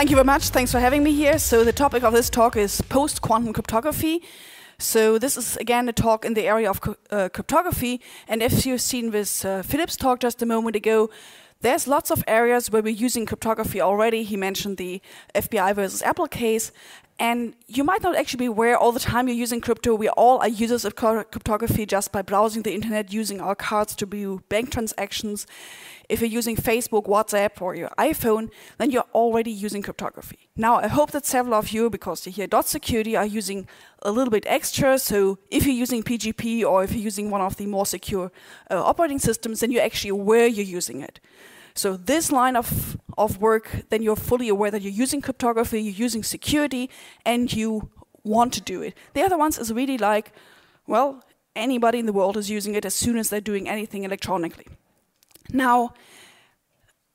Thank you very much. Thanks for having me here. So the topic of this talk is post-quantum cryptography. So this is again a talk in the area of uh, cryptography. And as you've seen with uh, Philip's talk just a moment ago, there's lots of areas where we're using cryptography already. He mentioned the FBI versus Apple case. And you might not actually be aware all the time you're using crypto. We all are users of cryptography just by browsing the internet, using our cards to do bank transactions. If you're using Facebook, WhatsApp, or your iPhone, then you're already using cryptography. Now, I hope that several of you, because you hear dot security, are using a little bit extra. So if you're using PGP or if you're using one of the more secure uh, operating systems, then you're actually aware you're using it. So this line of, of work, then you're fully aware that you're using cryptography, you're using security, and you want to do it. The other ones is really like, well, anybody in the world is using it as soon as they're doing anything electronically. Now,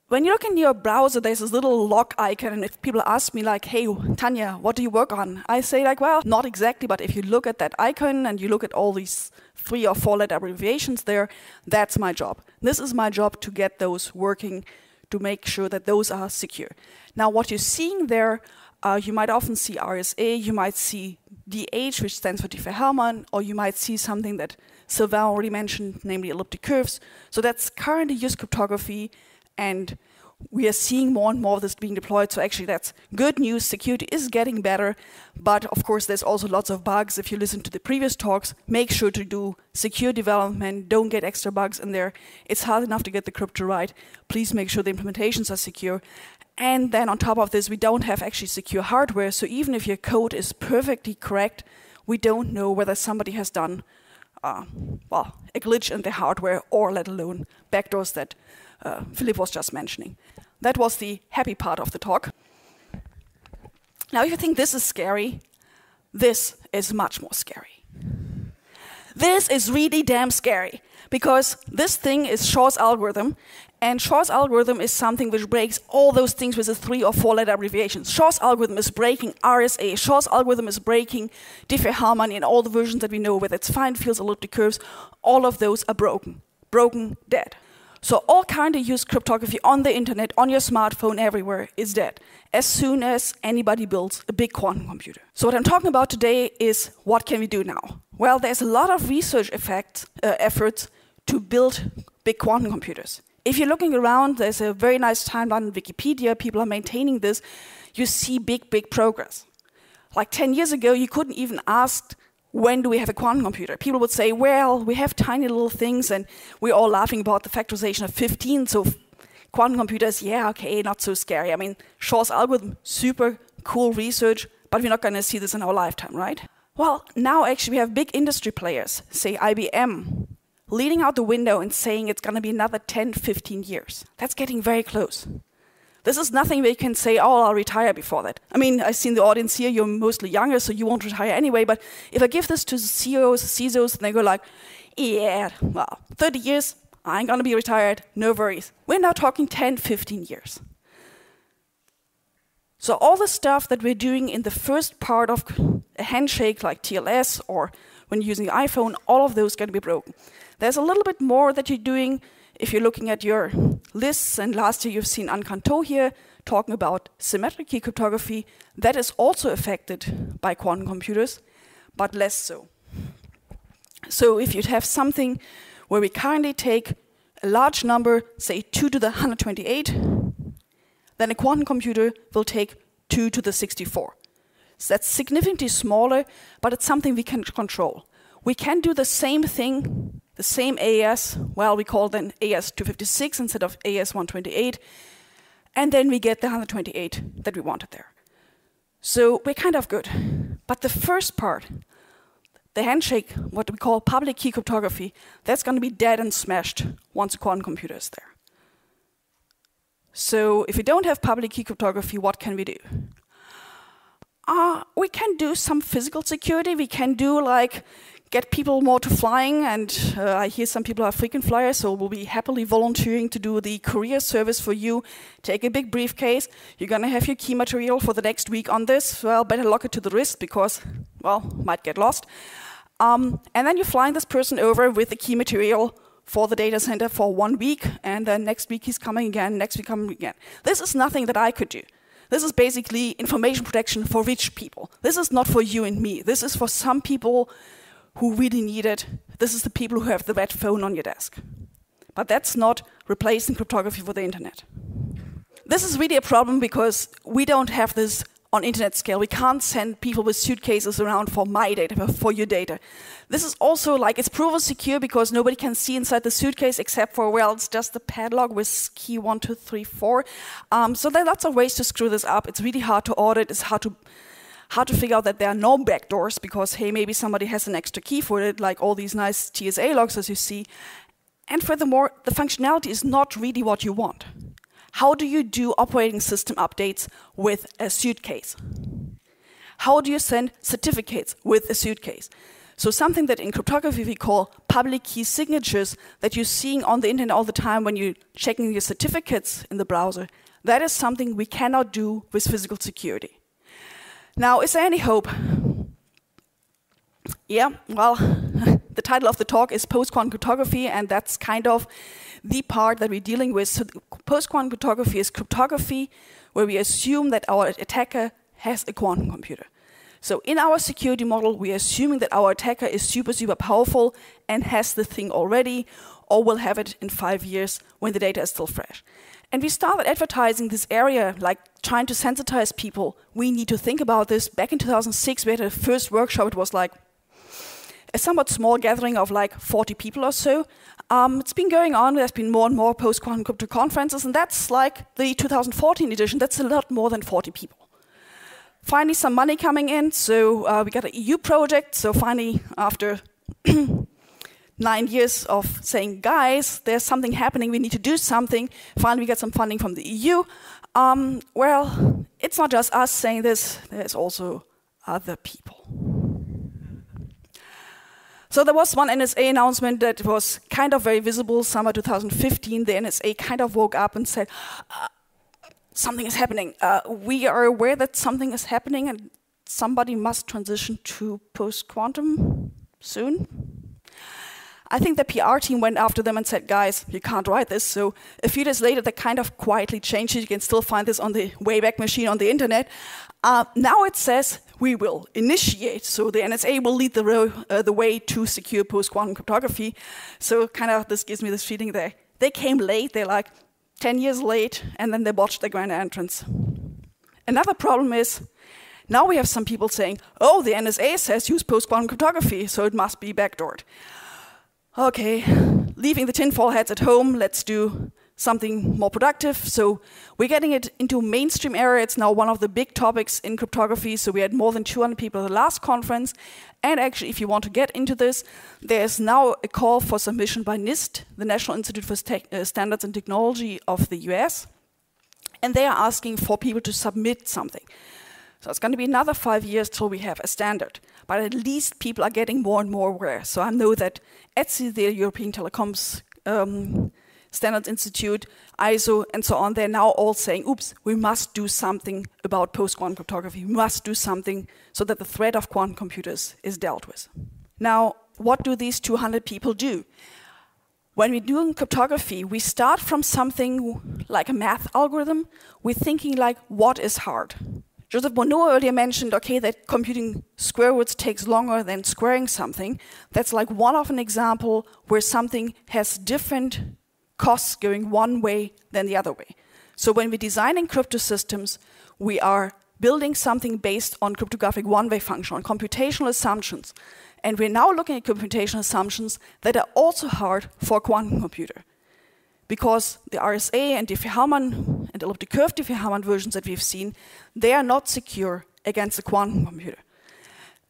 when you look in your browser, there's this little lock icon, and if people ask me like, "Hey, Tanja, what do you work on?" I say like, "Well, not exactly, but if you look at that icon and you look at all these three or four letter abbreviations there, that's my job. This is my job to get those working, to make sure that those are secure." Now, what you're seeing there, uh, you might often see RSA, you might see DH, which stands for Diffie-Hellman, or you might see something that Sylvain already mentioned, namely elliptic curves. So that's currently used cryptography and we are seeing more and more of this being deployed. So actually, that's good news. Security is getting better, but of course, there's also lots of bugs. If you listen to the previous talks, make sure to do secure development. Don't get extra bugs in there. It's hard enough to get the crypto right. Please make sure the implementations are secure. And then on top of this, we don't have actually secure hardware. So even if your code is perfectly correct, we don't know whether somebody has done, uh, well, a glitch in the hardware or let alone backdoors that uh, Philip was just mentioning. That was the happy part of the talk. Now, if you think this is scary, this is much more scary. This is really damn scary because this thing is Shor's algorithm, and Shor's algorithm is something which breaks all those things with a three or four letter abbreviations. Shor's algorithm is breaking RSA. Shor's algorithm is breaking Diffie-Hellman in all the versions that we know, whether it's fine fields, elliptic curves, all of those are broken. Broken, dead. So all kind of use cryptography on the internet, on your smartphone, everywhere is dead. As soon as anybody builds a big quantum computer. So what I'm talking about today is what can we do now? Well, there's a lot of research effects, uh, efforts to build big quantum computers. If you're looking around, there's a very nice timeline on Wikipedia. People are maintaining this. You see big, big progress. Like 10 years ago, you couldn't even ask when do we have a quantum computer? People would say, well, we have tiny little things, and we're all laughing about the factorization of 15, so quantum computers, yeah, okay, not so scary. I mean, Shor's algorithm, super cool research, but we're not going to see this in our lifetime, right? Well, now actually we have big industry players, say IBM, leaning out the window and saying it's going to be another 10, 15 years. That's getting very close. This is nothing where you can say, oh, I'll retire before that. I mean, I've seen the audience here, you're mostly younger, so you won't retire anyway. But if I give this to CEOs, CISOs, and they go like, yeah, well, 30 years, I ain't gonna be retired, no worries. We're now talking 10, 15 years. So all the stuff that we're doing in the first part of a handshake like TLS or when using the iPhone, all of those to be broken. There's a little bit more that you're doing if you're looking at your lists, and last year you've seen Anne Canteaut here talking about symmetric key cryptography, that is also affected by quantum computers, but less so. So if you'd have something where we currently take a large number, say 2 to the 128, then a quantum computer will take 2 to the 64. So that's significantly smaller, but it's something we can control. We can do the same thing the same AES, well, we call then AES256 instead of AES128, and then we get the 128 that we wanted there. So we're kind of good. But the first part, the handshake, what we call public key cryptography, that's going to be dead and smashed once a quantum computer is there. So if we don't have public key cryptography, what can we do? Uh, we can do some physical security. We can do like get people more to flying, and uh, I hear some people are frequent flyers, so we'll be happily volunteering to do the courier service for you. Take a big briefcase. You're gonna have your key material for the next week on this. Well, better lock it to the wrist because, well, might get lost. Um, and then you're flying this person over with the key material for the data center for one week, and then next week he's coming again, next week coming again. This is nothing that I could do. This is basically information protection for rich people. This is not for you and me. This is for some people who really need it. This is the people who have the red phone on your desk. But that's not replacing cryptography for the internet. This is really a problem because we don't have this on internet scale. We can't send people with suitcases around for my data, for your data. This is also like it's proven secure because nobody can see inside the suitcase except for, well, it's just the padlock with key one, two, three, four. Um, so there are lots of ways to screw this up. It's really hard to audit. It's hard to hard to figure out that there are no backdoors because hey, maybe somebody has an extra key for it, like all these nice TSA locks as you see. And furthermore, the functionality is not really what you want. How do you do operating system updates with a suitcase? How do you send certificates with a suitcase? So something that in cryptography we call public key signatures that you're seeing on the internet all the time when you're checking your certificates in the browser, that is something we cannot do with physical security. Now, is there any hope? Yeah, well, the title of the talk is Post-Quantum Cryptography, and that's kind of the part that we're dealing with. So post-quantum cryptography is cryptography where we assume that our attacker has a quantum computer. So in our security model, we're assuming that our attacker is super, super powerful and has the thing already, or will have it in five years when the data is still fresh. And we started advertising this area, like trying to sensitize people. We need to think about this. Back in 2006, we had a first workshop. It was like a somewhat small gathering of like 40 people or so. Um, it's been going on. There's been more and more post-quantum crypto conferences, and that's like the 2014 edition. That's a lot more than 40 people. Finally, some money coming in, so uh, we got an EU project. So finally, after nine years of saying, guys, there's something happening, we need to do something. Finally, we get some funding from the EU. Um, well, it's not just us saying this, there's also other people. So there was one NSA announcement that was kind of very visible, summer 2015. The NSA kind of woke up and said, uh, something is happening. Uh, we are aware that something is happening and somebody must transition to post-quantum soon. I think the PR team went after them and said, guys, you can't write this. So a few days later, they kind of quietly changed it. You can still find this on the Wayback Machine on the internet. Uh, now it says we will initiate. So the NSA will lead the, uh, the way to secure post-quantum cryptography. So kind of this gives me this feeling there. They came late, they're like 10 years late, and then they botched the grand entrance. Another problem is, now we have some people saying, oh, the NSA says use post-quantum cryptography, so it must be backdoored. Okay, leaving the tinfoil hats at home, let's do something more productive. So we're getting it into mainstream area. It's now one of the big topics in cryptography. So we had more than 200 people at the last conference. And actually, if you want to get into this, there's now a call for submission by NIST, the National Institute for uh, Standards and Technology of the US. And they are asking for people to submit something. So it's going to be another five years till we have a standard. But at least people are getting more and more aware. So I know that ETSI, the European Telecoms um, Standards Institute, ISO, and so on, they're now all saying, oops, we must do something about post-quantum cryptography. We must do something so that the threat of quantum computers is dealt with. Now, what do these 200 people do? When we're doing cryptography, we start from something like a math algorithm. We're thinking like, what is hard? Joseph Bonneau earlier mentioned, okay, that computing square roots takes longer than squaring something. That's like one of an example where something has different costs going one way than the other way. So when we're designing crypto systems, we are building something based on cryptographic one-way function, on computational assumptions. And we're now looking at computational assumptions that are also hard for a quantum computer. Because the RSA and Diffie-Hellman and elliptic curve Diffie-Hellman versions that we've seen, they are not secure against a quantum computer.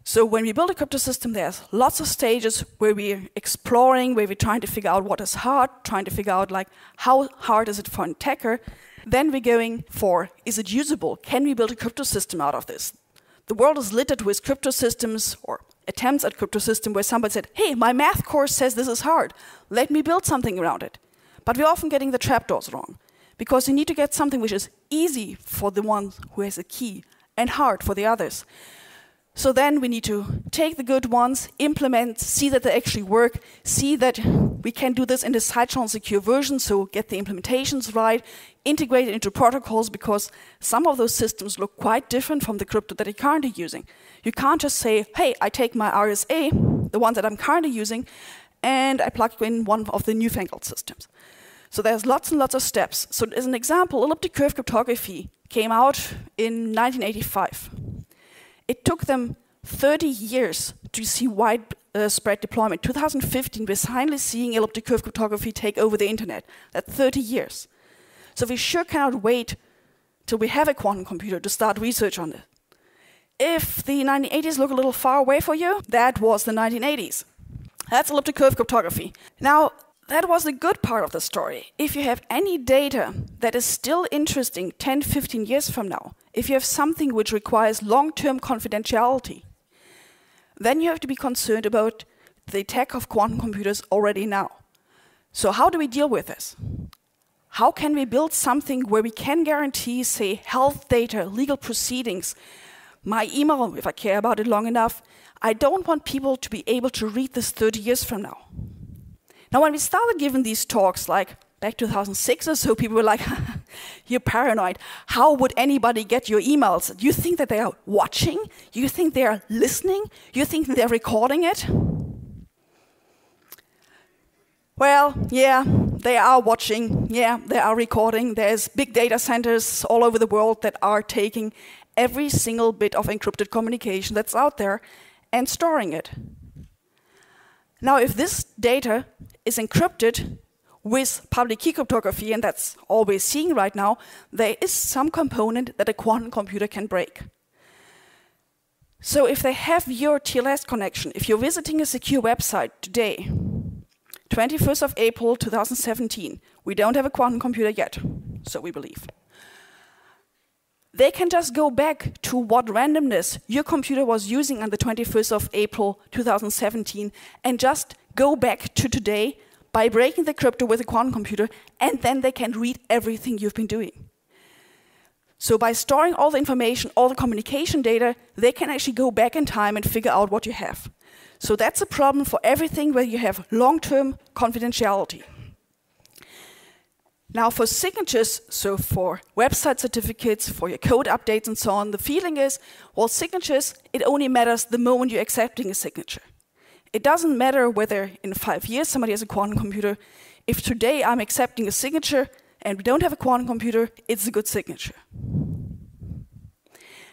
So when we build a crypto system, there's lots of stages where we're exploring, where we're trying to figure out what is hard, trying to figure out like how hard is it for an attacker. Then we're going for, is it usable? Can we build a crypto system out of this? The world is littered with crypto systems or attempts at crypto system where somebody said, hey, my math course says this is hard. Let me build something around it. But we're often getting the trapdoors wrong because you need to get something which is easy for the one who has a key and hard for the others. So then we need to take the good ones, implement, see that they actually work, see that we can do this in the side channel secure version, so get the implementations right, integrate it into protocols, because some of those systems look quite different from the crypto that you're currently using. You can't just say, hey, I take my RSA, the one that I'm currently using, and I plug in one of the newfangled systems. So there's lots and lots of steps. So as an example, elliptic curve cryptography came out in 1985. It took them 30 years to see widespread uh, deployment. 2015, we're finally seeing elliptic curve cryptography take over the internet. That's 30 years. So we sure cannot wait till we have a quantum computer to start research on it. If the 1980s look a little far away for you, that was the 1980s. That's elliptic curve cryptography. Now, that was the good part of the story. If you have any data that is still interesting 10, 15 years from now, if you have something which requires long term confidentiality, then you have to be concerned about the attack of quantum computers already now. So, how do we deal with this? How can we build something where we can guarantee, say, health data, legal proceedings, my email, if I care about it long enough? I don't want people to be able to read this 30 years from now. Now, when we started giving these talks, like back 2006 or so, people were like, You're paranoid. How would anybody get your emails? Do you think that they are watching? You think they are listening? You think they're recording it? Well, yeah, they are watching. Yeah, they are recording. There's big data centers all over the world that are taking every single bit of encrypted communication that's out there and storing it. Now, if this data is encrypted with public key cryptography, and that's all we're seeing right now, there is some component that a quantum computer can break. So if they have your TLS connection, if you're visiting a secure website today, 21st of April 2017, we don't have a quantum computer yet, so we believe. They can just go back to what randomness your computer was using on the 21st of April 2017 and just go back to today by breaking the crypto with a quantum computer, and then they can read everything you've been doing. So by storing all the information, all the communication data, they can actually go back in time and figure out what you have. So that's a problem for everything where you have long-term confidentiality. Now for signatures, so for website certificates, for your code updates and so on, the feeling is, well, signatures, it only matters the moment you're accepting a signature. It doesn't matter whether in five years somebody has a quantum computer. If today I'm accepting a signature and we don't have a quantum computer, it's a good signature.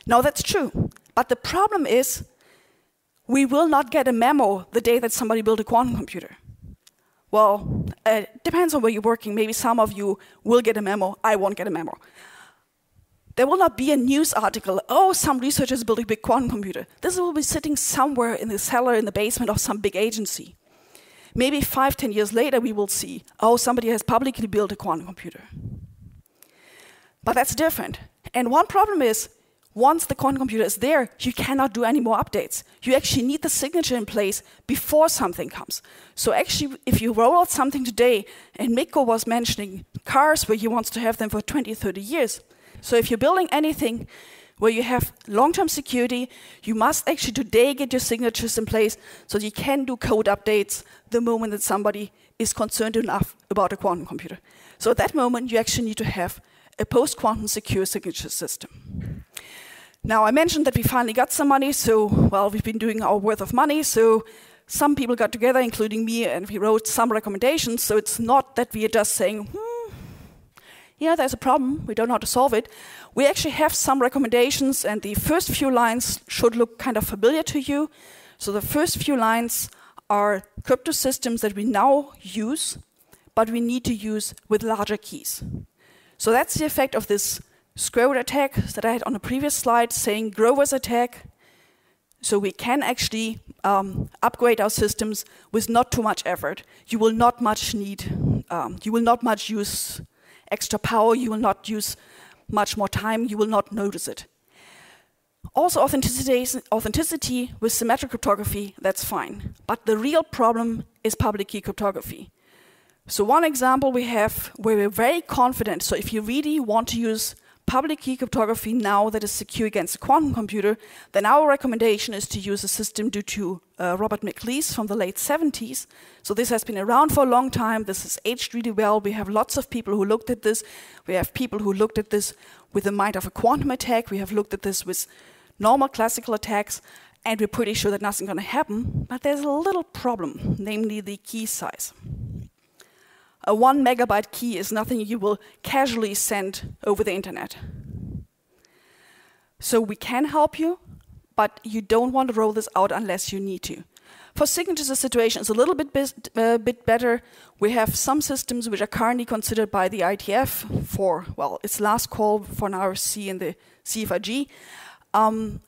Now that's true. But the problem is we will not get a memo the day that somebody built a quantum computer. Well, it depends on where you're working. Maybe some of you will get a memo. I won't get a memo. There will not be a news article, oh, some researchers built a big quantum computer. This will be sitting somewhere in the cellar in the basement of some big agency. Maybe five, ten years later, we will see, oh, somebody has publicly built a quantum computer. But that's different. And one problem is once the quantum computer is there, you cannot do any more updates. You actually need the signature in place before something comes. So actually, if you roll out something today, and Mikko was mentioning cars where he wants to have them for 20, 30 years. So if you're building anything where you have long-term security, you must actually today get your signatures in place so you can do code updates the moment that somebody is concerned enough about a quantum computer. So at that moment, you actually need to have a post-quantum secure signature system. Now, I mentioned that we finally got some money, so, well, we've been doing our worth of money, so some people got together, including me, and we wrote some recommendations. So it's not that we are just saying, hmm, yeah, there's a problem, we don't know how to solve it. We actually have some recommendations, and the first few lines should look kind of familiar to you. So the first few lines are crypto systems that we now use, but we need to use with larger keys. So that's the effect of this square root attack that I had on the previous slide saying Grover's attack. So we can actually um, upgrade our systems with not too much effort. You will not much need, um, you will not much use extra power, you will not use much more time, you will not notice it. Also, authenticity, authenticity with symmetric cryptography, that's fine. But the real problem is public key cryptography. So one example we have where we're very confident, so if you really want to use public key cryptography now that is secure against a quantum computer, then our recommendation is to use a system due to uh, Robert McEliece from the late 70s. So this has been around for a long time. This has aged really well. We have lots of people who looked at this. We have people who looked at this with the mind of a quantum attack. We have looked at this with normal classical attacks, and we're pretty sure that nothing's going to happen. But there's a little problem, namely the key size. A one megabyte key is nothing you will casually send over the internet. So we can help you, but you don't want to roll this out unless you need to. For signatures, the situation is a little bit, uh, bit better. We have some systems which are currently considered by the IETF for, well, its last call for an RFC in the CFRG. Um,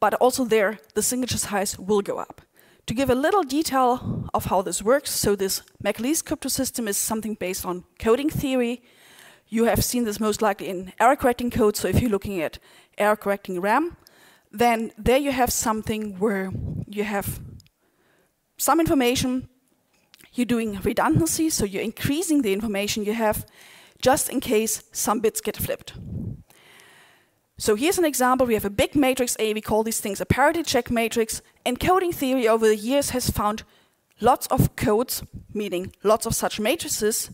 but also there, the signature size will go up. To give a little detail of how this works, so this McEliece crypto system is something based on coding theory. You have seen this most likely in error correcting code, so if you're looking at error correcting RAM, then there you have something where you have some information, you're doing redundancy, so you're increasing the information you have just in case some bits get flipped. So here's an example. We have a big matrix A. We call these things a parity check matrix. And coding theory over the years has found lots of codes, meaning lots of such matrices,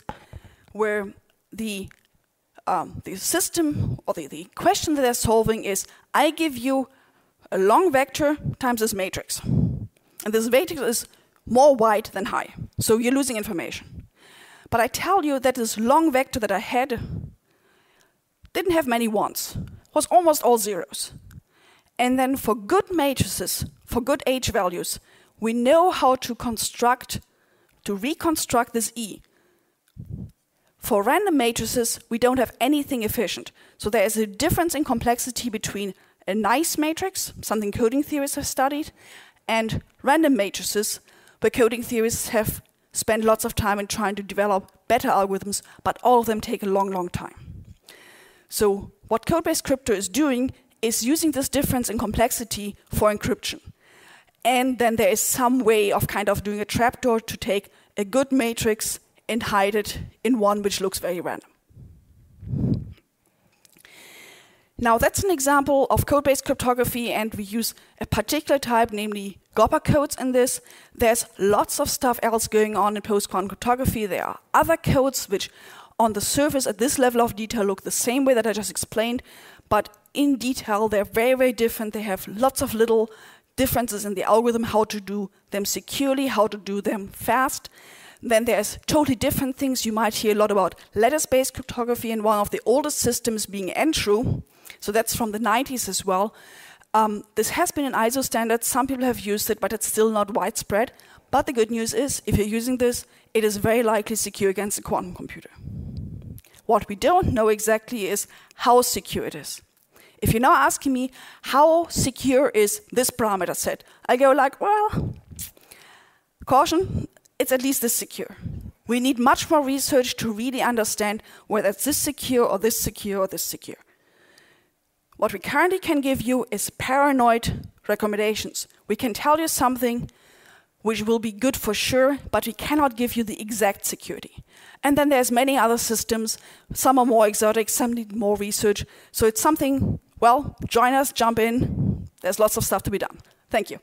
where the um, the system or the, the question that they're solving is I give you a long vector times this matrix. And this matrix is more wide than high. So you're losing information. But I tell you that this long vector that I had didn't have many ones was almost all zeros. And then for good matrices, for good H values, we know how to construct, to reconstruct this E. For random matrices, we don't have anything efficient. So there is a difference in complexity between a nice matrix, something coding theorists have studied, and random matrices, where coding theorists have spent lots of time in trying to develop better algorithms, but all of them take a long, long time. So what code-based crypto is doing is using this difference in complexity for encryption. And then there is some way of kind of doing a trapdoor to take a good matrix and hide it in one which looks very random. Now that's an example of code-based cryptography and we use a particular type, namely Goppa codes in this. There's lots of stuff else going on in post-quantum cryptography. There are other codes which on the surface at this level of detail look the same way that I just explained, but in detail they're very, very different. They have lots of little differences in the algorithm, how to do them securely, how to do them fast. Then there's totally different things. You might hear a lot about lattice-based cryptography and one of the oldest systems being NTRU. So that's from the 90s as well. Um, this has been an ISO standard. Some people have used it, but it's still not widespread. But the good news is, if you're using this, it is very likely secure against a quantum computer. What we don't know exactly is how secure it is. If you're now asking me, how secure is this parameter set? I go like, well, caution, it's at least this secure. We need much more research to really understand whether it's this secure or this secure or this secure. What we currently can give you is paranoid recommendations. We can tell you something which will be good for sure, but we cannot give you the exact security. And then there's many other systems. Some are more exotic, some need more research. So it's something, well, join us, jump in. There's lots of stuff to be done. Thank you.